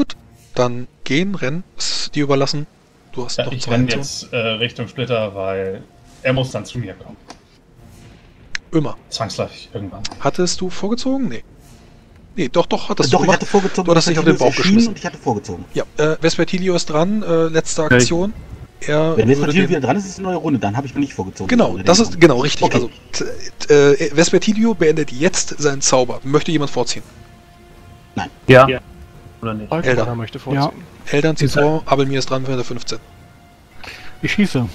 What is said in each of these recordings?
Gut, dann gehen, rennen, ist dir überlassen. Du hast Ja, noch ich zwei renne jetzt äh, Richtung Splitter, weil er muss dann zu mir kommen. Immer. Zwangsläufig irgendwann. Hattest du vorgezogen? Nee. Nee, doch, doch, hattest Doch, du ich gemacht. hatte vorgezogen. Du hattest dich auf den Bauch geschmissen. Und ich hatte vorgezogen. Ja, äh, Vespertilio ist dran, äh, letzte ich- Aktion. Er Wenn Vespertilio wieder dran ist, ist es eine neue Runde. Dann habe ich mir nicht vorgezogen. Genau, Oder das ist genau richtig. Okay. Also äh, Vespertilio beendet jetzt seinen Zauber. Möchte jemand vorziehen? Ja. Ja. Oder nicht? Elder. Alter, möchte vorziehen. Eltern zieht vor, Abelmir ist dran für der 15. Ich schieße.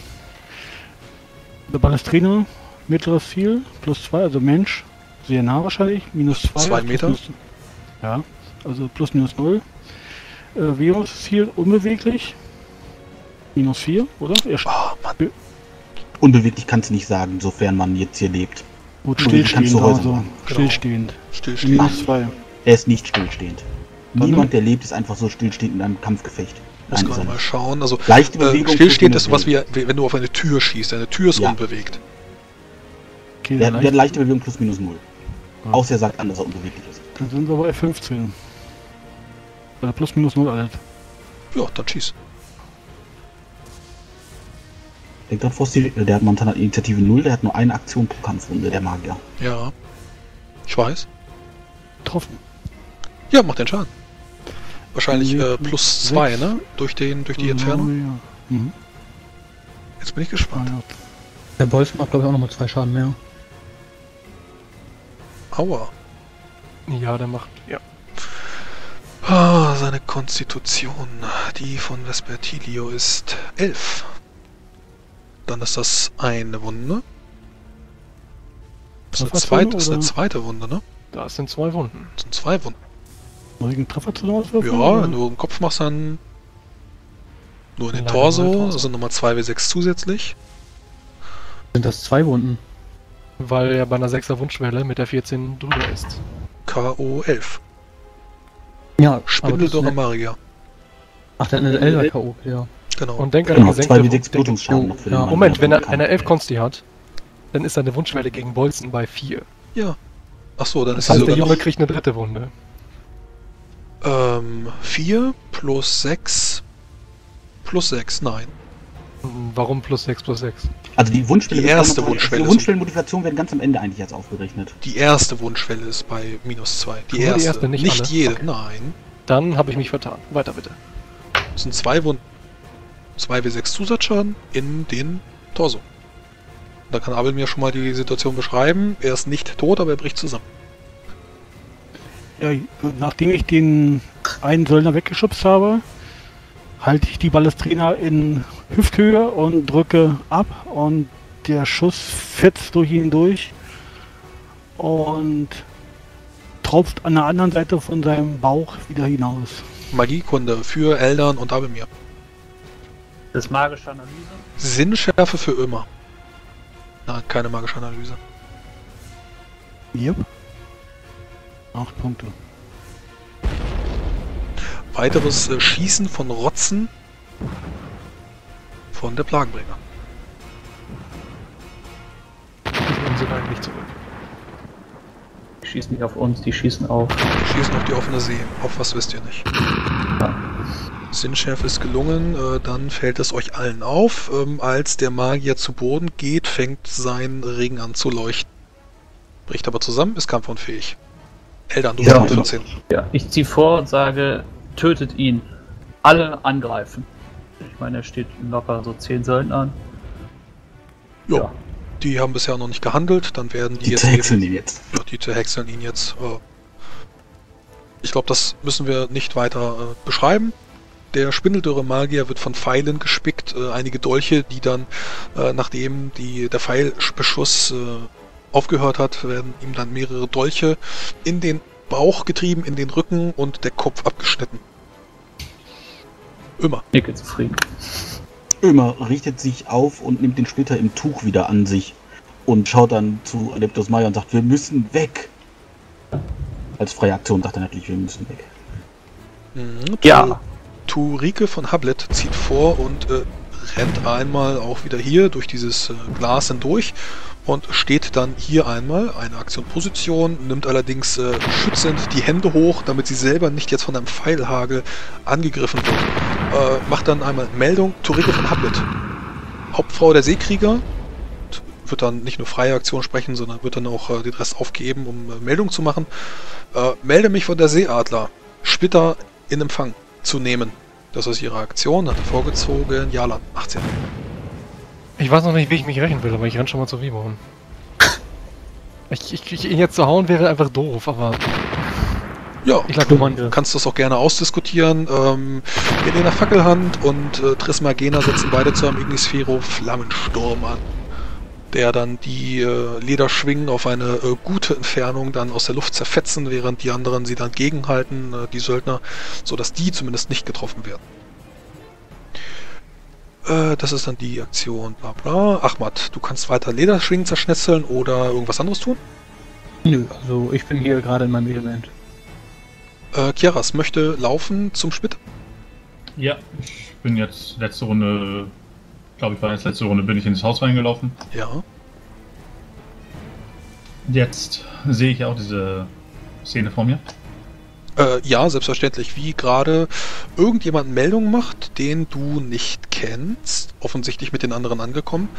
Der Balestrina, mittleres Ziel, plus 2, also Mensch, sehr nah wahrscheinlich, minus 2. Zwei Meter. ja, also plus minus 0. Äh, Virus-Ziel unbeweglich, minus 4, oder? Er Oh, Mann. Unbeweglich kannst du nicht sagen, sofern man jetzt hier lebt. gut, stillstehend, also. Genau. stillstehend. Stillstehen. Minus 2. Er ist nicht stillstehend. Niemand, der lebt, ist einfach so stillstehend in einem Kampfgefecht. Muss gerade er mal schauen. Also Leichte äh, Bewegung. stillstehend ist sowas wie, wie wenn du auf eine Tür schießt. Eine Tür ist Ja. unbewegt. Okay, null. Der, dann, der hat leicht, leichte Bewegung plus minus null. Ja. Außer er sagt an, dass er unbeweglich ist. dann sind wir aber F15. Also plus minus 0 alles. Ja, dann schieß. Denkt dran, Frosty, äh, der hat momentan eine Initiative 0, der hat nur eine Aktion pro Kampfrunde, der Magier. Ja. Ich weiß. Getroffen. Ja, macht den Schaden. Wahrscheinlich äh, plus zwei, sechs. ne? Durch, den, durch die Entfernung. Ja. Mhm. Jetzt bin ich Ah, gespannt. ja. Der Wolf macht, glaube ich, auch nochmal zwei Schaden mehr. Aua. Ja, der macht. Ja. Ah, seine Konstitution, die von Vespertilio ist 11. Dann ist das eine Wunde. Das ist eine, das ist eine zweite Wunde, ne? Das sind zwei Wunden. Das sind zwei Wunden. Muss ich einen Treffer zu auswürfeln? Ja, oder? wenn du im Kopf machst, dann nur in den Torso, Torso. also nochmal 2w6 zusätzlich. Sind das zwei Wunden? Weil er bei einer 6er Wundschwelle mit der 14 drüber ist. K.O. 11. Ja, das ist eine, Magier. Ach, der hat eine 11 K.O. Ja. Genau. Und denk an Genau, die 2 wie gesenkte 6 Blutungsschaden noch für ja. Moment, wenn er eine 11 Konsti hat, dann ist seine Wundschwelle gegen Bolzen bei 4. ja. Achso, dann Das ist heißt, der Junge noch kriegt eine dritte Wunde. Ähm, 4 plus 6 plus 6, nein. Warum plus 6 plus 6? Also die Wunschschwelle Die wird erste noch- Wunschschwelle Die ist- Wunschschwellenmodifikation werden ganz am Ende eigentlich jetzt aufgerechnet. Die erste Wundschwelle ist bei minus 2. Die Nur die erste, erste, nicht nicht alle? jede, Okay. nein. Dann habe ich mich vertan. Weiter bitte. Das sind zwei Wunden. 2w6 Zusatzschaden in den Torso. Da kann Abel mir schon mal die Situation beschreiben. Er ist nicht tot, aber er bricht zusammen. Ja, nachdem ich den einen Söldner weggeschubst habe, halte ich die Balestrina in Hüfthöhe und drücke ab und der Schuss fetzt durch ihn durch und tropft an der anderen Seite von seinem Bauch wieder hinaus. Magiekunde für Eldern und Abelmir. Das ist magische Analyse. Sinnschärfe für immer. Nein, keine magische Analyse. Yep. Acht Punkte. Weiteres äh, Schießen von Rotzen von der Plagenbringer. Die nehmen sie eigentlich zurück. Die schießen nicht auf uns, die schießen auf. Schießen auf die offene See. Auf was wisst ihr nicht. Sinnschärfe ist gelungen, äh, dann fällt es euch allen auf. Ähm, als der Magier zu Boden geht, fängt sein Ring an zu leuchten. Bricht aber zusammen, ist kampfunfähig. Eldan, du Ja. bist mit 14. Ja, ich ziehe vor und sage, tötet ihn. Alle angreifen. Ich meine, er steht locker so 10 Söldnern. Jo. Ja. Die haben bisher noch nicht gehandelt, dann werden die, Die jetzt zerhäckseln ihn jetzt. Ja, die zerhäckseln ihn jetzt. Äh, ich glaube, das müssen wir nicht weiter äh, beschreiben. Der spindeldürre Magier wird von Pfeilen gespickt. Äh, einige Dolche, die dann, nachdem die, der Pfeilbeschuss aufgehört hat, werden ihm dann mehrere Dolche in den Bauch getrieben, in den Rücken und der Kopf abgeschnitten. Immer. Nicke zufrieden. Ömer richtet sich auf und nimmt den Splitter im Tuch wieder an sich und schaut dann zu Adeptus Maya und sagt, wir müssen weg. Als freie Aktion sagt er natürlich, wir müssen weg. Mhm, Ja. Turike von Hablet zieht vor und äh, rennt einmal auch wieder hier durch dieses äh, Glas hindurch und steht dann hier einmal, eine Aktion-Position, nimmt allerdings äh, schützend die Hände hoch, damit sie selber nicht jetzt von einem Pfeilhagel angegriffen wird. Äh, macht dann einmal Meldung, Toriko von Hablet. Hauptfrau der Seekrieger, wird dann nicht nur freie Aktion sprechen, sondern wird dann auch äh, den Rest aufgeben, um äh, Meldung zu machen. Äh, melde mich von der Seeadler. Splitter in Empfang zu nehmen. Das ist ihre Aktion, hat er vorgezogen. Jalan, 18. Ich weiß noch nicht, wie ich mich rächen will, aber ich renn schon mal zu Vimon. Ich, ich, ich, ihn jetzt zu hauen wäre einfach doof, aber Ja, ich lag du Kommando. kannst das auch gerne ausdiskutieren. Ähm, Elena Fackelhand und äh, Trismagena setzen beide zu einem Ignisphero Flammensturm an. Der dann die äh, Lederschwingen auf eine äh, gute Entfernung dann aus der Luft zerfetzen, während die anderen sie dann gegenhalten, äh, die Söldner, sodass die zumindest nicht getroffen werden. Äh, das ist dann die Aktion, bla bla. Ahmad, du kannst weiter Lederschwingen zerschnetzeln oder irgendwas anderes tun. Nö, also ich bin hier gerade in meinem Element. Äh, Kiaras möchte laufen zum Splitter. Ja, ich bin jetzt letzte Runde, glaube ich, war jetzt letzte Runde, bin ich ins Haus reingelaufen. Ja. Jetzt sehe ich auch diese Szene vor mir. Äh, ja, selbstverständlich. Wie gerade irgendjemand Meldung macht, den du nicht kennst, offensichtlich mit den anderen angekommen.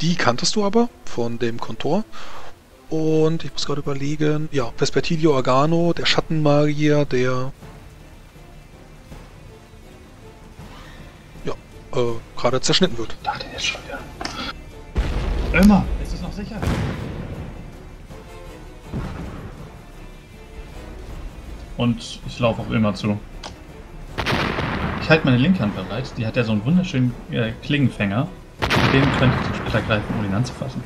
Die kanntest du aber von dem Kontor. Und ich muss gerade überlegen, ja, Vespertilio Organo, der Schattenmagier, der äh, gerade zerschnitten wird. Da der ist schon wieder. Immer, ist es noch sicher? Und ich laufe auch immer zu. Ich halte meine linke Hand bereit. Die hat ja so einen wunderschönen äh, Klingenfänger. Mit dem könnte ich den Splitter greifen, um ihn anzufassen.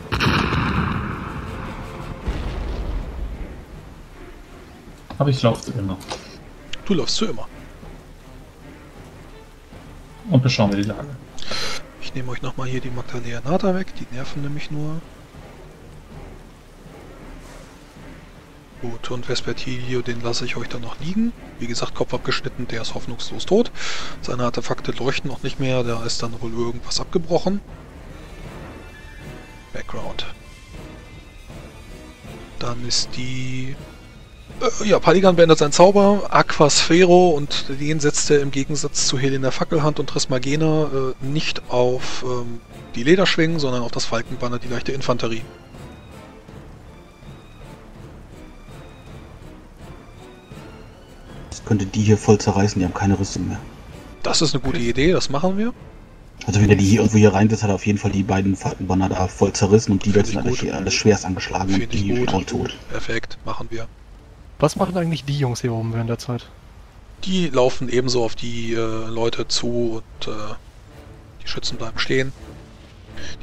Aber ich laufe immer. Du läufst zu immer. Und beschauen wir die Lage. Ich nehme euch nochmal hier die Magdaleanata weg, die nerven nämlich nur. Gut, und Vespertilio, den lasse ich euch dann noch liegen. Wie gesagt, Kopf abgeschnitten, der ist hoffnungslos tot. Seine Artefakte leuchten noch nicht mehr, da ist dann wohl irgendwas abgebrochen. Background. Dann ist die... Ja, Paligan beendet seinen Zauber, Aquasphero und den setzt er im Gegensatz zu Helena Fackelhand und Trismagena äh, nicht auf ähm, die Lederschwingen, sondern auf das Falkenbanner, die leichte Infanterie. Das könnte die hier voll zerreißen, die haben keine Rüstung mehr. Das ist eine gute Idee, das machen wir. Also wenn er die hier irgendwo hier reinsetzt, hat er auf jeden Fall die beiden Falkenbanner da voll zerrissen und die werden ich alles, gut. hier alles schwerst angeschlagen Finde und die auch tot. Perfekt, machen wir. Was machen eigentlich die Jungs hier oben während der Zeit? Die laufen ebenso auf die äh, Leute zu und äh, die Schützen bleiben stehen.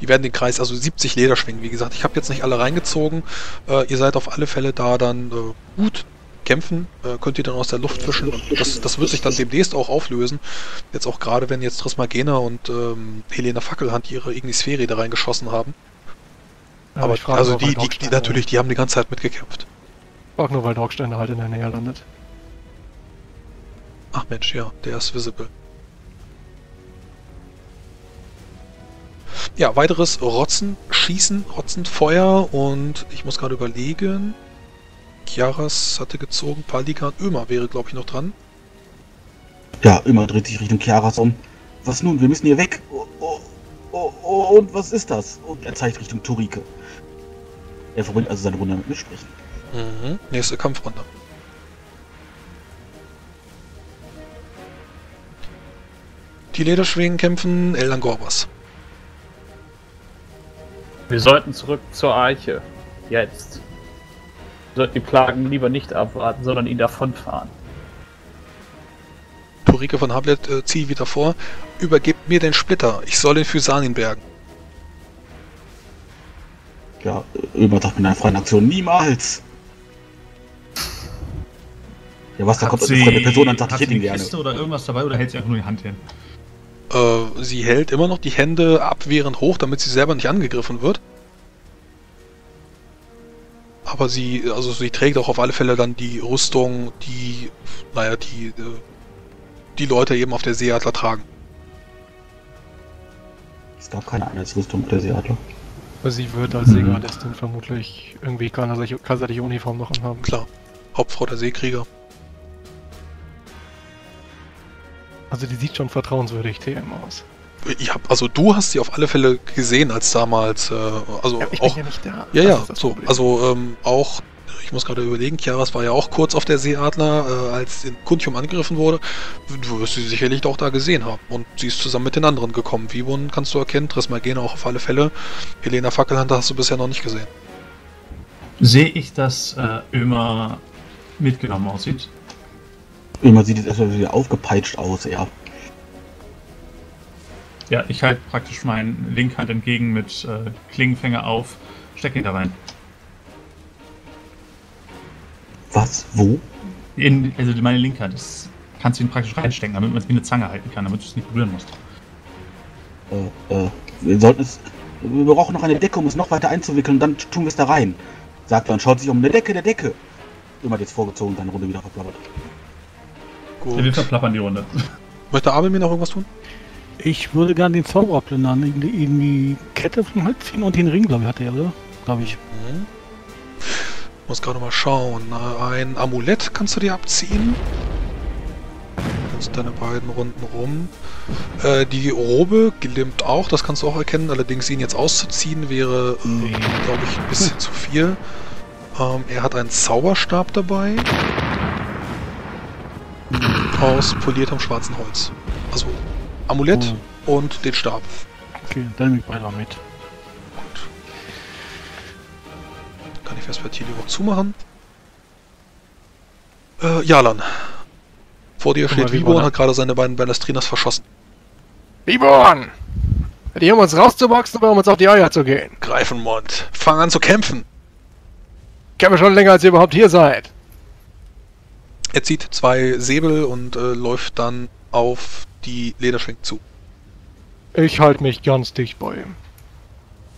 Die werden den Kreis, also 70 Lederschwingen, wie gesagt. Ich habe jetzt nicht alle reingezogen. Äh, ihr seid auf alle Fälle da dann äh, gut kämpfen. Äh, könnt ihr dann aus der Luft fischen. Und das, das wird sich dann demnächst auch auflösen. Jetzt auch gerade, wenn jetzt Trismagena und ähm, Helena Fackelhand ihre Ignisphäre da reingeschossen haben. Aber, ich frage also die, die, die natürlich, die haben die ganze Zeit mitgekämpft. Frage nur, weil Dogstein halt in der Nähe landet. Ach Mensch, ja, der ist visible. Ja, weiteres Rotzen, Schießen, Rotzen, Feuer und ich muss gerade überlegen. Chiaras hatte gezogen, Palikan, Ömer wäre glaube ich noch dran. Ja, immer dreht sich Richtung Chiaras um. Was nun? Wir müssen hier weg. Oh, oh, oh, oh, und was ist das? Und er zeigt Richtung Turike. Er verbringt also seine Runde mit Mitsprechen. Mhm. Nächste Kampfrunde. Die Lederschwingen kämpfen Eldan Gorbas. Wir sollten zurück zur Arche. Jetzt. Wir sollten die Plagen lieber nicht abwarten, sondern ihn davonfahren. Turike von Hamlet äh, zieht wieder vor. Übergebt mir den Splitter. Ich soll den Physanin bergen. Ja, Ömer sagt mit einer freien Aktion niemals. Ja, was, da kommt eine fremde Person und sagt, ich hat hätte sie ihn gerne. Kiste oder irgendwas dabei oder hält sie einfach nur die Hand hin? Äh, sie hält immer noch die Hände abwehrend hoch, damit sie selber nicht angegriffen wird. Aber sie, also sie trägt auch auf alle Fälle dann die Rüstung, die, naja, die, äh, die Leute eben auf der Seeadler tragen. Es gab keine Einheitsrüstung der Seeadler. Sie wird als Mhm. Seegardistin vermutlich irgendwie kaiserliche, kaiserliche Uniform noch anhaben. Klar. Hauptfrau der Seekrieger. Also die sieht schon vertrauenswürdig TM aus. Ja, also du hast sie auf alle Fälle gesehen als damals, äh, also Ja, ich auch bin ja nicht da. Ja, Das ja, so. Problem. Also ähm, auch, ich muss gerade überlegen, Chiaras war ja auch kurz auf der Seeadler, äh, als in Kuntium angegriffen wurde. Du wirst sie sicherlich auch da gesehen haben. Und sie ist zusammen mit den anderen gekommen. Vivon kannst du erkennen, Trismagena auch auf alle Fälle. Helena Fackelhunter hast du bisher noch nicht gesehen. Sehe ich, dass äh, Ömer mitgenommen aussieht? Immer sieht es erstmal wieder aufgepeitscht aus, ja. Ja, ich halte praktisch meinen Linkhand entgegen mit äh, Klingenfänger auf, stecke ihn da rein. Was? Wo? In, also meine Linkhand, das kannst du ihn praktisch reinstecken, damit man es wie eine Zange halten kann, damit du es nicht berühren musst. Äh, äh, wir sollten es. Wir brauchen noch eine Decke, um es noch weiter einzuwickeln, dann tun wir es da rein. Sagt er und schaut sich um. Eine Decke, der Decke! Immer jetzt vorgezogen und dann Runde wieder verplappert. Gut. Ja, wir verplappern die Runde. Möchte Abel mir noch irgendwas tun? Ich würde gerne den Zauberer plündern, in die, in die Kette vom Hals ziehen und den Ring, glaube ich, hat er, oder? Glaube ich. Mhm. Muss gerade mal schauen. Ein Amulett kannst du dir abziehen. Kannst deine beiden Runden rum. Äh, die Robe glimmt auch, das kannst du auch erkennen. Allerdings ihn jetzt auszuziehen wäre, äh, Nee. glaube ich, ein bisschen zu viel. Ähm, er hat einen Zauberstab dabei. Aus poliertem schwarzen Holz. Also Amulett und den Stab. Okay, dann nehme ich beide mit. Gut. Kann ich Vespertilio auch zumachen. Äh, Jalan. Vor dir steht wie Vibo und war hat gerade seine beiden Ballastrinas verschossen. Biborn! Die um uns rauszuboxen oder um uns auf die Eier zu gehen? Greifenmond, fang an zu kämpfen! Ich kenne schon länger, als ihr überhaupt hier seid. Er zieht zwei Säbel und äh, läuft dann auf die Lederschwenk zu. Ich halte mich ganz dicht bei ihm.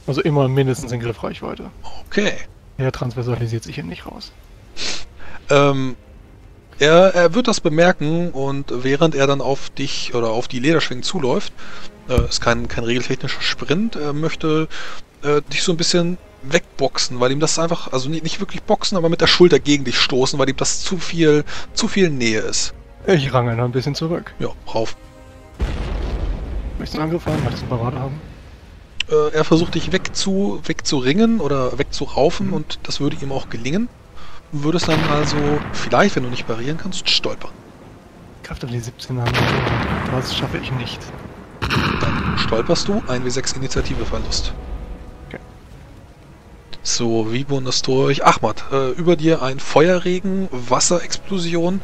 Also immer mindestens in Griffreichweite. Okay. Er transversalisiert sich hier nicht raus. Ähm, er, er wird das bemerken und während er dann auf dich oder auf die Lederschwingen zuläuft, äh, ist kein, kein regeltechnischer Sprint, er möchte äh, dich so ein bisschen wegboxen, weil ihm das einfach, also nicht, nicht wirklich boxen, aber mit der Schulter gegen dich stoßen, weil ihm das zu viel, zu viel Nähe ist. Ich range noch ein bisschen zurück. Ja, rauf. Möchtest du einen Angriff haben? Möchtest du eine Parade haben? Äh, er versucht dich wegzu, wegzuringen oder wegzuraufen und das würde ihm auch gelingen. Du würdest dann also, vielleicht, wenn du nicht parieren kannst, stolpern. Kraft auf die 17 haben. Das schaffe ich nicht. Dann stolperst du, 1w6 Initiativeverlust. Okay. So, wie du durch? Ahmad, äh, über dir ein Feuerregen, Wasserexplosion.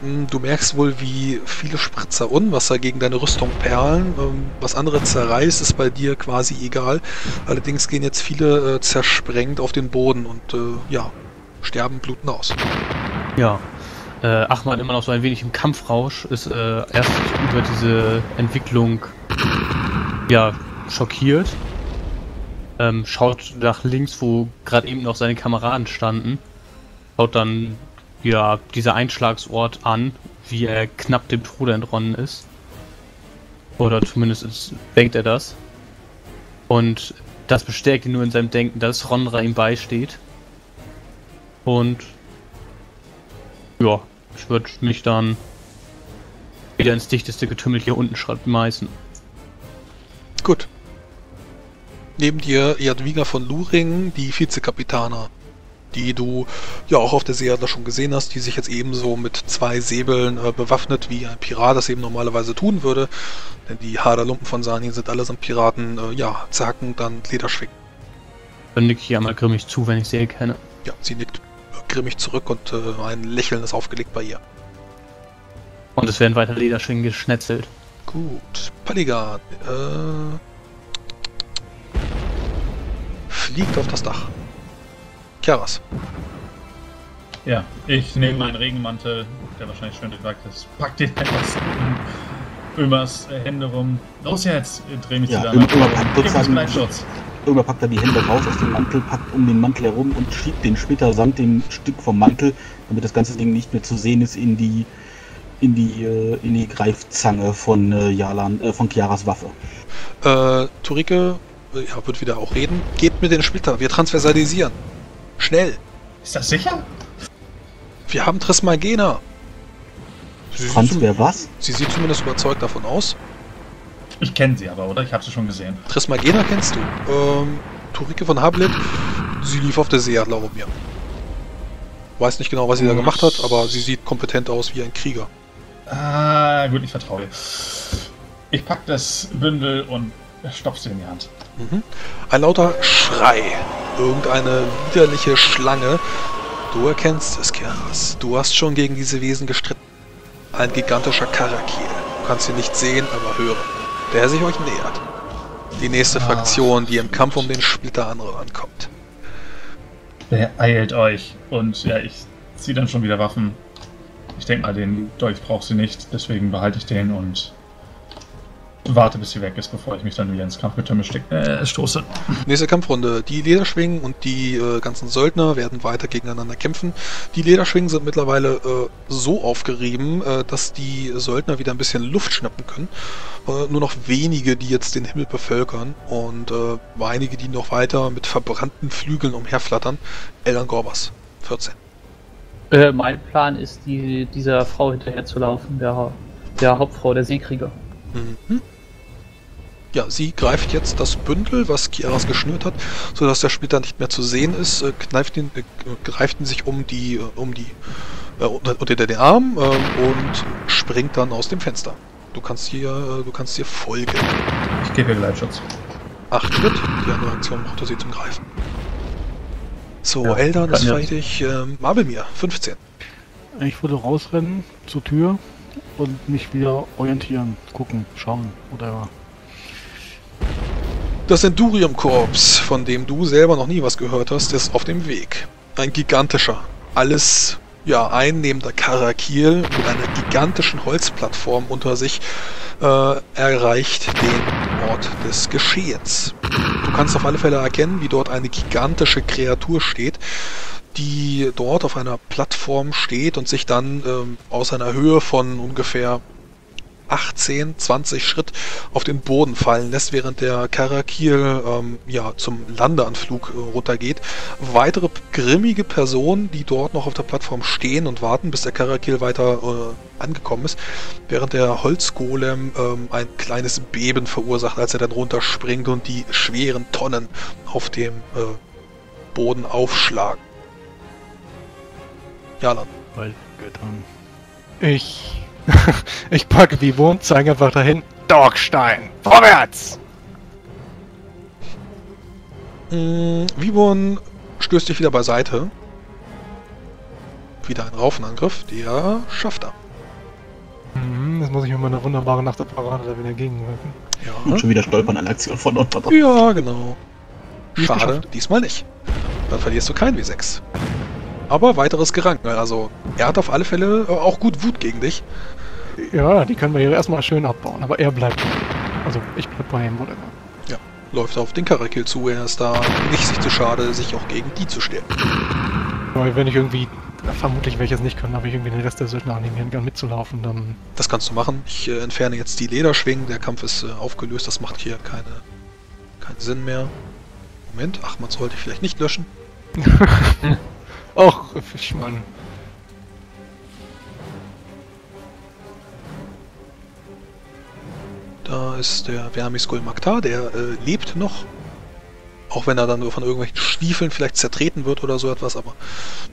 Hm, Du merkst wohl, wie viele Spritzer Unwasser gegen deine Rüstung perlen. Ähm, was andere zerreißt, ist bei dir quasi egal. Allerdings gehen jetzt viele äh, zersprengt auf den Boden und äh, ja, sterben, bluten aus. Ja. Äh, Achmad immer noch so ein wenig im Kampfrausch, ist äh, erst über diese Entwicklung ja schockiert. Ähm, schaut nach links, wo gerade eben noch seine Kameraden standen. Schaut dann ja dieser Einschlagsort an, wie er knapp dem Tode entronnen ist. Oder zumindest ist, denkt er das. Und das bestärkt ihn nur in seinem Denken, dass Ronra ihm beisteht. Und ja, ich würde mich dann wieder ins dichteste Getümmel hier unten schmeißen. Gut. Neben dir Jadwiga von Luring, die Vizekapitaner, die du ja auch auf der Seeadler schon gesehen hast, die sich jetzt ebenso mit zwei Säbeln äh, bewaffnet, wie ein Pirat das eben normalerweise tun würde. Denn die Haderlumpen von Sani sind allesamt Piraten, äh, ja, zacken, dann Lederschwingen. Dann nick ich ihr einmal grimmig zu, wenn ich sie erkenne. Ja, sie nickt grimmig zurück und äh, ein Lächeln ist aufgelegt bei ihr. Und es werden weiter Lederschwingen geschnetzelt. Gut, Paligan, äh, fliegt auf das Dach. Chiaras. Ja, ich nehme meinen Regenmantel, der wahrscheinlich schön durchwagt ist, pack den etwas Ömers Hände rum. Los jetzt, dreh mich Ja, zu Ömer- deiner Packt. Irgendwann packt er die Hände raus aus dem Mantel, packt um den Mantel herum und schiebt den Splitter samt dem Stück vom Mantel, damit das ganze Ding nicht mehr zu sehen ist, in die in die, äh, in die Greifzange von äh, Jalan, äh, von Chiaras Waffe. Äh, Turike äh, ja, wird wieder auch reden. Geht mit den Splitter, wir transversalisieren. Schnell. Ist das sicher? Wir haben Trismagena. Sie Transfer was? sie sieht zumindest überzeugt davon aus. Ich kenne sie aber, oder? Ich habe sie schon gesehen. Trismagena kennst du. Ähm, Turike von Hablet, sie lief auf der Seeadler rum, ja. Weiß nicht genau, was sie da gemacht hat, aber sie sieht kompetent aus wie ein Krieger. Ah, gut, ich vertraue dir. Ich pack das Bündel und stopf sie in die Hand. Mhm. Ein lauter Schrei. Irgendeine widerliche Schlange. Du erkennst es, Keras. Du hast schon gegen diese Wesen gestritten. Ein gigantischer Karakil. Du kannst ihn nicht sehen, aber hören. Der sich euch nähert. Die nächste Ah. Fraktion, die im Kampf um den Splitter ankommt. Beeilt euch. Und ja, ich ziehe dann schon wieder Waffen. Ich denke mal, den Dolch braucht sie nicht, deswegen behalte ich den und warte, bis sie weg ist, bevor ich mich dann wieder ins Kampfgetümmel äh, stoße. Nächste Kampfrunde. Die Lederschwingen und die äh, ganzen Söldner werden weiter gegeneinander kämpfen. Die Lederschwingen sind mittlerweile äh, so aufgerieben, äh, dass die Söldner wieder ein bisschen Luft schnappen können. Äh, nur noch wenige, die jetzt den Himmel bevölkern und äh, einige, die noch weiter mit verbrannten Flügeln umherflattern. Elan Gorbas, 14. Äh, mein Plan ist, die, dieser Frau hinterher zu laufen, der, der Hauptfrau, der Seekrieger. Mhm. Ja, sie greift jetzt das Bündel, was Kiaras geschnürt hat, sodass der Splitter nicht mehr zu sehen ist, äh, kneift ihn, äh, greift ihn sich um die, äh, um die, äh, unter, unter den Arm äh, und springt dann aus dem Fenster. Du kannst hier, äh, du kannst hier folgen. Ich gebe ihr Gleitschutz. Acht Schritt, die andere Aktion brauchte sie zum Greifen. So, Ja, Eldan ist fertig, ähm, Mabelmir, 15. Ich würde rausrennen zur Tür und mich wieder orientieren, gucken, schauen oder Das Endurium-Korps, von dem du selber noch nie was gehört hast, ist auf dem Weg. Ein gigantischer, alles ja einnehmender Karakil mit einer gigantischen Holzplattform unter sich äh, erreicht den Ort des Geschehens. Du kannst auf alle Fälle erkennen, wie dort eine gigantische Kreatur steht, die dort auf einer Plattform steht und sich dann ähm, aus einer Höhe von ungefähr 18, 20 Schritt auf den Boden fallen lässt, während der Karakil ähm, ja, zum Landeanflug äh, runtergeht. Weitere grimmige Personen, die dort noch auf der Plattform stehen und warten, bis der Karakil weiter äh, angekommen ist, während der Holzgolem ähm, ein kleines Beben verursacht, als er dann runterspringt und die schweren Tonnen auf dem äh, Boden aufschlagen. Jalan. weil getan. Ich ich packe die Wurm, zeige einfach dahin. Dorkstein, vorwärts! Mm, Vivon stößt dich wieder beiseite. Wieder ein Raufenangriff, der schafft er. Mhm, jetzt muss ich mir meine wunderbare Nacht der Parade da wieder gegenwirken. Und Ja, schon wieder stolpern an Aktion von unter. ja genau. Schade, diesmal nicht. Dann verlierst du kein W6. Aber weiteres Geranken. Also, er hat auf alle Fälle äh, auch gut Wut gegen dich. Ja, die können wir hier erstmal schön abbauen, aber er bleibt. Also ich bleib bei ihm, whatever. Läuft auf den Karakil zu. Er ist da nicht sich zu schade, sich auch gegen die zu stellen. Weil wenn ich irgendwie, vermutlich werde ich es nicht können, aber ich irgendwie den Rest der Söldner animieren kann mitzulaufen, dann Das kannst du machen. Ich äh, entferne jetzt die Lederschwingen. Der Kampf ist äh, aufgelöst. Das macht hier keine, keinen Sinn mehr. Moment, ach, man sollte ich vielleicht nicht löschen. Och, Fischmann. Da ist der Vermiskull Maktar, der äh, lebt noch. Auch wenn er dann nur von irgendwelchen Stiefeln vielleicht zertreten wird oder so etwas, aber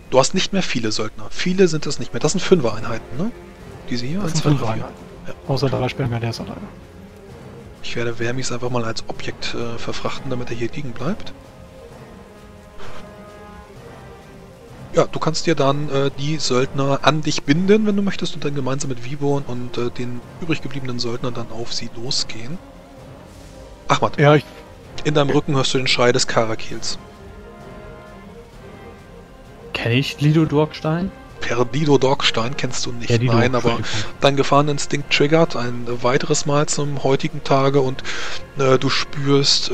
du hast nicht mehr viele Söldner. Viele sind es nicht mehr. Das sind Fünfer-Einheiten, ne? Diese hier? Das sind zwei, fünf drei, vier. Einheiten. Außer der Sperrmeier, der ist alleine. Ich werde Vermis einfach mal als Objekt äh, verfrachten, damit er hier liegen bleibt. Ja, du kannst dir dann äh, die Söldner an dich binden, wenn du möchtest, und dann gemeinsam mit Vivon und äh, den übrig gebliebenen Söldnern dann auf sie losgehen. Ahmad, Ja, ich, in deinem Rücken hörst du den Schrei des Karakils. Kenne ich Lido Dorkstein? Perdido Dogstein kennst du nicht, Lido, nein, aber dein Gefahreninstinkt triggert ein weiteres Mal zum heutigen Tage und äh, du spürst äh,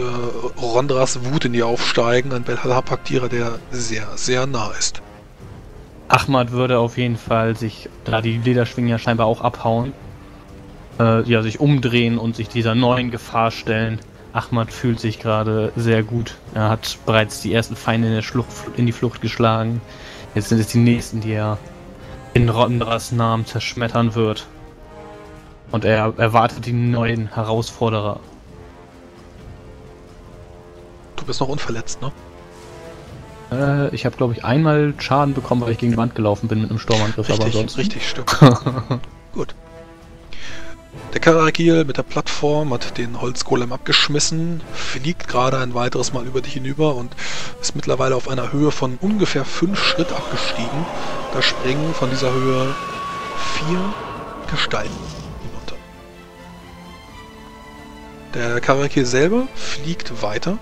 Rondras Wut in dir aufsteigen, ein Belhalhapaktierer, der sehr, sehr nah ist. Ahmad würde auf jeden Fall sich, da die Lederschwingen ja scheinbar auch abhauen, äh, ja, sich umdrehen und sich dieser neuen Gefahr stellen. Ahmad fühlt sich gerade sehr gut. Er hat bereits die ersten Feinde in, der Schlucht, in die Flucht geschlagen. Jetzt sind es die nächsten, die er in Rondras Namen zerschmettern wird. Und er erwartet die neuen Herausforderer. Du bist noch unverletzt, ne? Äh, ich habe, glaube ich, einmal Schaden bekommen, weil ich gegen die Wand gelaufen bin mit einem Sturmangriff, aber Richtig, sonst. richtig, stimmt. Gut. Der Karakil mit der Plattform hat den Holzgolem abgeschmissen, fliegt gerade ein weiteres Mal über dich hinüber und ist mittlerweile auf einer Höhe von ungefähr fünf Schritt abgestiegen. Da springen von dieser Höhe vier Gestalten hinunter. Der Karakil selber fliegt weiter.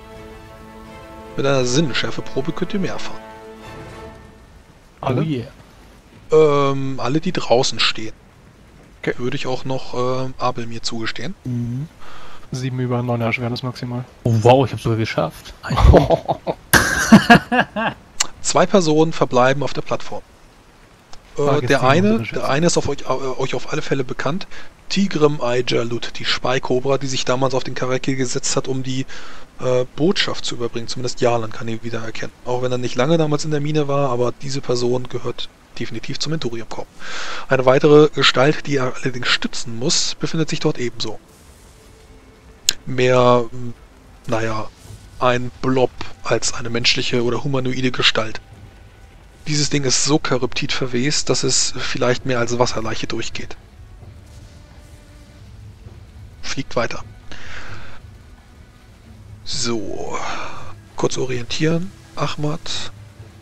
Mit einer Sinnenschärfeprobe könnt ihr mehr erfahren. Oh yeah. Ähm, alle, die draußen stehen. Würde ich auch noch äh, Abel mir zugestehen. Mhm. 7 über 9 Erschwernis maximal. Oh, wow, ich habe sogar geschafft. Zwei Personen verbleiben auf der Plattform. Äh, der eine, der eine ist auf euch, äh, euch auf alle Fälle bekannt. Tigrim Aijalut, die Speikobra, die sich damals auf den Karakil gesetzt hat, um die äh, Botschaft zu überbringen. Zumindest Jarlan kann ihn wieder erkennen. Auch wenn er nicht lange damals in der Mine war, aber diese Person gehört definitiv zum Menturium-Korps. Eine weitere Gestalt, die er allerdings stützen muss, befindet sich dort ebenso. Mehr, mh, naja, ein Blob als eine menschliche oder humanoide Gestalt. Dieses Ding ist so Charyptid verwest, dass es vielleicht mehr als Wasserleiche durchgeht. Fliegt weiter. So. Kurz orientieren. Ahmad.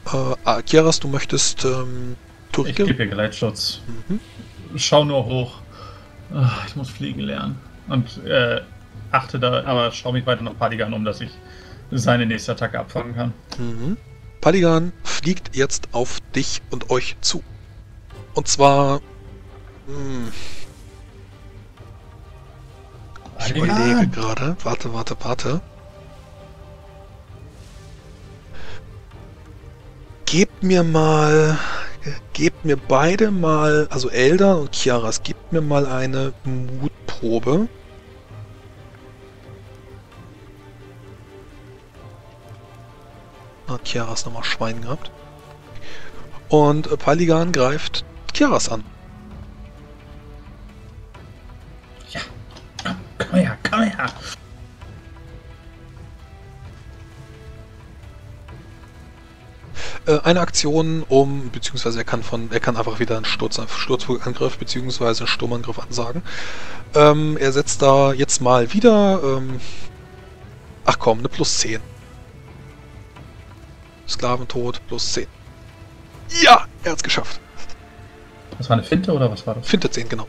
Äh, ah, Kiaras, du möchtest ähm, Ich Turike? gebe ihr Geleitschutz. Mhm. Schau nur hoch. Ah, Ich muss fliegen lernen. Und äh, achte da, aber schau mich weiter nach Padigan um, dass ich seine nächste Attacke abfangen kann. Mhm. Paligan fliegt jetzt auf dich und euch zu. Und zwar. Hm, ich überlege gerade. Warte, warte, warte. Gebt mir mal. Gebt mir beide mal, also Eldan und Kiaras, gebt mir mal eine Mutprobe. Hat Kiaras nochmal Schwein gehabt. Und Paligan greift Kiaras an. Komm her, komm her! Äh, eine Aktion um, beziehungsweise er kann von, er kann einfach wieder einen Sturz, Sturzangriff beziehungsweise einen Sturmangriff ansagen. Ähm, er setzt da jetzt mal wieder, ähm, ach komm, eine plus 10. Sklaventod plus 10. Ja, er hat's geschafft. Das war eine Finte oder was war das? Finte 10, genau.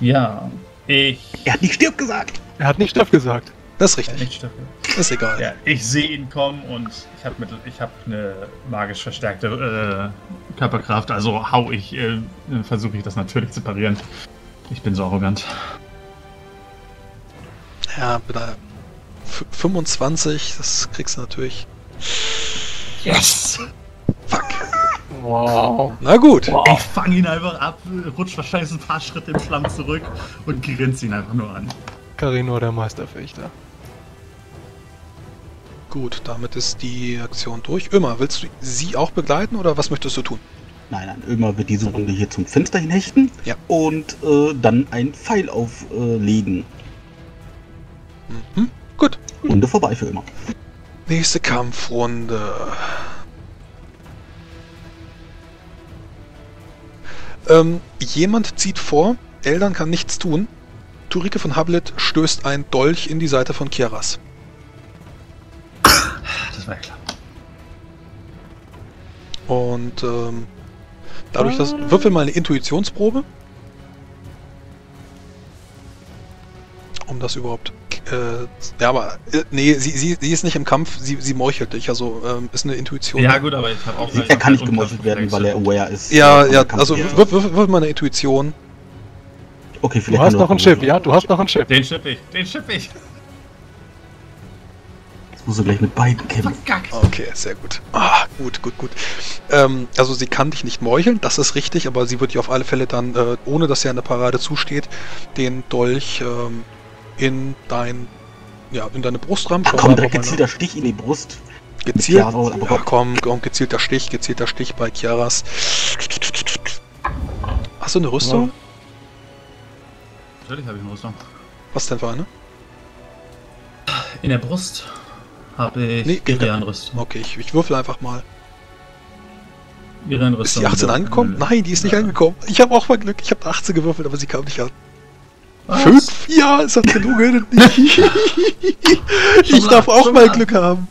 Ja, ich. Er hat nicht stirb gesagt. Er hat nicht Stoff gesagt. Das ist Ja, richtig. nicht Stiefel. Ist egal. Ja, ich sehe ihn kommen und ich habe ich hab eine magisch verstärkte äh, Körperkraft, also hau ich, äh, versuche ich das natürlich zu parieren. Ich bin so arrogant. Ja, mit einer F- 25, das kriegst du natürlich. Yes! Wow. Na gut. Ich fange ihn einfach ab, rutsch wahrscheinlich ein paar Schritte im Schlamm zurück und grinse ihn einfach nur an. Karinor, der Meisterfechter. Gut, damit ist die Aktion durch. Ömer, willst du sie auch begleiten oder was möchtest du tun? Nein, nein, Ömer wird diese Runde hier zum Fenster hinhechten Ja. und äh, dann einen Pfeil auflegen. Mhm. Gut. Runde vorbei für Ömer. Nächste Kampfrunde. Ähm, jemand zieht vor, Eldan kann nichts tun. Turike von Hablet stößt ein Dolch in die Seite von Kiaras. Das war ja klar. Und ähm, dadurch, dass. Würfel mal eine Intuitionsprobe. Um das überhaupt. Äh, ja, aber. Äh, nee, sie, sie, sie ist nicht im Kampf, sie, sie meuchelt dich. Also ähm, ist eine Intuition. Ja, gut, aber ich habe auch. Er kann nicht gemeuchelt werden, weil er aware ist. Ja, ja, also würfel, würfel, würfel mal eine Intuition. Okay, Du vielleicht hast kann noch er ein Chip, ja? Du hast noch ein Chip. Den schipp ich, den schipp ich. musst du gleich mit beiden kämpfen. Okay, sehr gut. Ah, gut, gut, gut. Ähm, also sie kann dich nicht meucheln, das ist richtig, aber sie wird dir auf alle Fälle dann, äh, ohne dass sie an der Parade zusteht, den Dolch ähm, in dein, ja, in deine Brust. Ach Schau komm, direkt gezielter Stich in die Brust. Gezielt. Ja, aber Ja, komm, komm, gezielter Stich, gezielter Stich bei Chiaras. Hast du eine Rüstung? Natürlich habe ich eine Rüstung. Was denn für eine? In der Brust habe ich Nee, Irian-Rüstung. Okay, ich, ich würfel einfach mal. Irian-Rüstung. Ist die 18 angekommen? Nein, die ist nicht angekommen. Ich habe auch mal Glück. Ich habe 18 gewürfelt, aber sie kam nicht an. Was? Fünf? Ja, ist das gelungen. ich darf auch mal. Glück haben.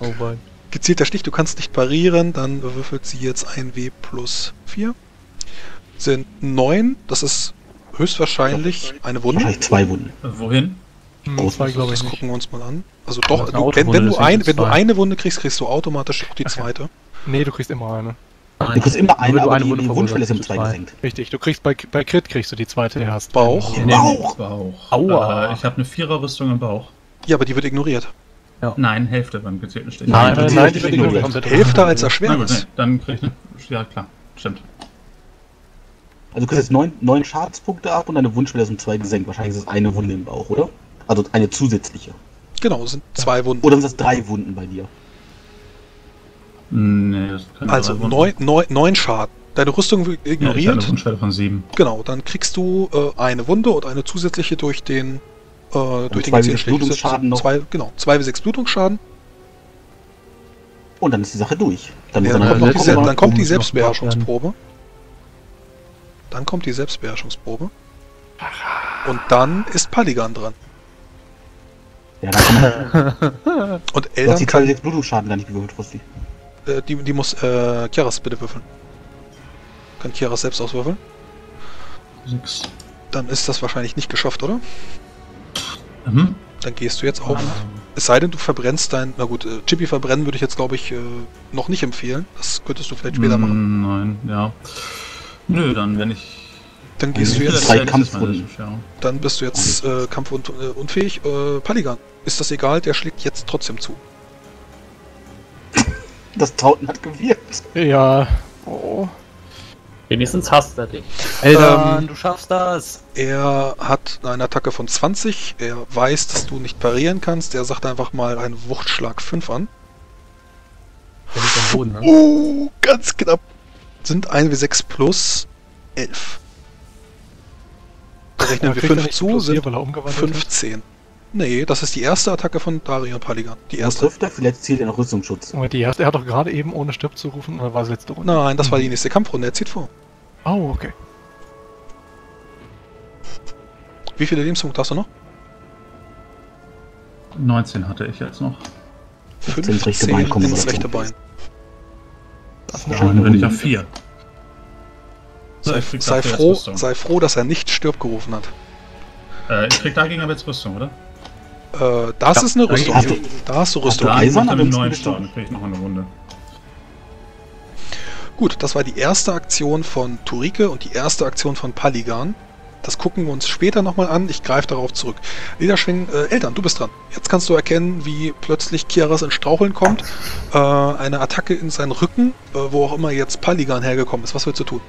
Oh mein. Gezielter Stich, du kannst nicht parieren, dann würfelt sie jetzt ein W plus 4. Sind 9, das ist höchstwahrscheinlich eine Wunde. Wahrscheinlich zwei Wunden. Wohin? Hm, Groß- zwei glaube ich Das gucken wir uns mal an. Also doch, eine du, wenn, wenn, du ein, wenn du eine Wunde kriegst, kriegst du automatisch auch die Okay. zweite. Nee, du kriegst immer eine. Du kriegst immer eine, aber eine die, die Wunschwelle ist um verursacht, zwei zwei. gesenkt. Richtig, du kriegst bei, bei Crit kriegst du die zweite erst. Bauch. Im Nee, Bauch. Bauch. Aua. Äh, ich habe eine Vierer-Rüstung im Bauch. Ja, aber die wird ignoriert. Nein, Hälfte beim gezielten Stich. Nein, Nein, die nein, wird die wird ignoriert. ignoriert. Hälfte als Na gut, Erschwernis. nee, dann krieg ich eine. Ja, klar. Stimmt. Also du kriegst jetzt neun, neun Schadenspunkte ab und deine Wunschwelle ist um zwei gesenkt. Wahrscheinlich ist es eine Wunde im Bauch, oder? Also eine zusätzliche. Genau, es sind zwei Wunden. Oder sind das drei Wunden bei dir? Nee, das können Also neun, neun, neun Schaden. Deine Rüstung wird Ja, ich ignoriert. Wunschwelle von sieben. genau, dann kriegst du äh, eine Wunde und eine zusätzliche durch den äh, durch den zwei. Blutungsschaden noch. Zwei, genau, zwei wie sechs Blutungsschaden. Und dann ist die Sache durch. Dann Ja, dann, er kommt die, Se- dann kommt die Selbstbeherrschungsprobe. Dann kommt die Selbstbeherrschungsprobe. Und dann ist Paligan dran. Ja, dann kann man, Und du hast Eltern die kann, zwei wie sechs Blutungsschaden gar nicht gewürfelt, Frosty. Äh, die, die muss äh, Kiaras bitte würfeln. Kann Kiaras selbst auswürfeln? Sechs. Dann ist das wahrscheinlich nicht geschafft, oder? Mhm. Dann gehst du jetzt auf. Es sei denn, du verbrennst dein. Na gut, äh, Chippy verbrennen würde ich jetzt, glaube ich, äh, noch nicht empfehlen. Das könntest du vielleicht später machen. Mm, Nein, ja. Nö, dann wenn ich. Dann gehst du jetzt. Meine Kampfwunden. Selbstbeschwerung. Dann bist du jetzt äh, kampfunfähig. Äh, Paligan. Ist das egal? Der schlägt jetzt trotzdem zu. Das Tauten hat gewirkt. Ja. Oh. Wenigstens hasst er dich. Eltern, Ähm, du schaffst das! Er hat eine Attacke von 20. Er weiß, dass du nicht parieren kannst. Er sagt einfach mal einen Wuchtschlag 5 an. Der liegt am Boden, ne? Oh, ganz knapp. Sind 1w6 plus 11. Rechnen wir kriegt er 5 nicht zu, sind weil er umgewandelt ist? 15. Nee, das ist die erste Attacke von Darion Paligan. Die erste. trifft er? Vielleicht zielt er noch Rüstungsschutz. Moment, die erste, er hat doch gerade eben ohne Stirb zu rufen, oder war es letzte Runde? Nein, das war die nächste Kampfrunde. Er zieht vor. Oh, okay. Wie viele Lebenspunkte hast du noch? 19 hatte ich jetzt noch. 15 ins rechte Bein kommen ins wir rechte dazu. Bein. Das ist eine Dann bin ich auf 4. Sei, sei, froh, sei froh, dass er nicht stirb gerufen hat. Äh, ich krieg dagegen aber jetzt Rüstung, oder? Äh, das Ja, ist eine da Rüstung. hast du- da hast du Rüstung. du Da mit einem ansonsten neuen du- Schaden krieg ich noch eine Runde. Gut, das war die erste Aktion von Turike und die erste Aktion von Paligan. Das gucken wir uns später nochmal an. Ich greife darauf zurück. Lederschwing, äh, Eltern, du bist dran. Jetzt kannst du erkennen, wie plötzlich Kiaras in Straucheln kommt. Äh, eine Attacke in seinen Rücken, äh, wo auch immer jetzt Paligan hergekommen ist. Was willst du tun?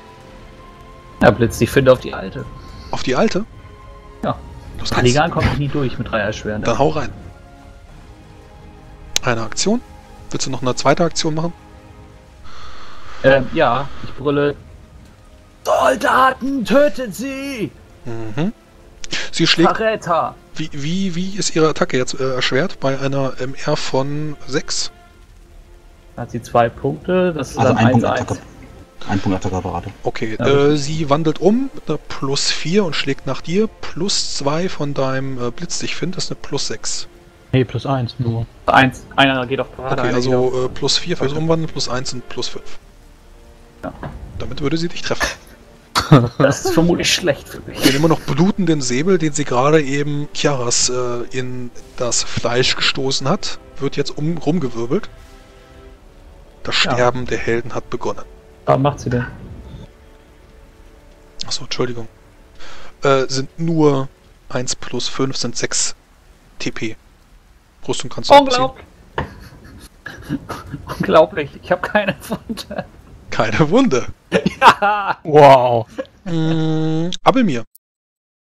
Ja, blitzt ich finde auf die alte. Auf die alte? Ja. Los geht's. Paligan kommt nie durch mit drei Erschweren. Dann hau rein. Eine Aktion. Willst du noch eine zweite Aktion machen? Ähm, ja, ich brülle. Soldaten, tötet sie! Mhm. Sie schlägt. Verräter! Wie, wie, wie ist ihre Attacke jetzt äh, erschwert? Bei einer MR von 6? Hat sie zwei Punkte, das ist Also dann ein Punkt 1-1. Attacke. Ein Punkt Attacke-Parade. Okay, Ja, äh, sie wandelt um mit einer plus 4 und schlägt nach dir. Plus 2 von deinem äh, Blitz, ich finde, ist eine plus 6. Nee, plus eins nur. Eins, einer geht auf Parade, Okay, also äh, plus 4 fürs Umwandeln, plus 1 und plus 5. Ja. Damit würde sie dich treffen. Das ist vermutlich schlecht für mich. Den immer noch blutenden Säbel, den sie gerade eben Chiaras äh, in das Fleisch gestoßen hat, wird jetzt um, rumgewirbelt. Das Ja. Sterben der Helden hat begonnen. Was macht sie denn? Achso, Entschuldigung. Äh, sind nur 1 plus 5 sind 6 TP. Rüstung kannst du. Unglaublich! Unglaublich, ich habe keine Wunde. Keine Wunde. Ja! Wow. Mm, Abelmir.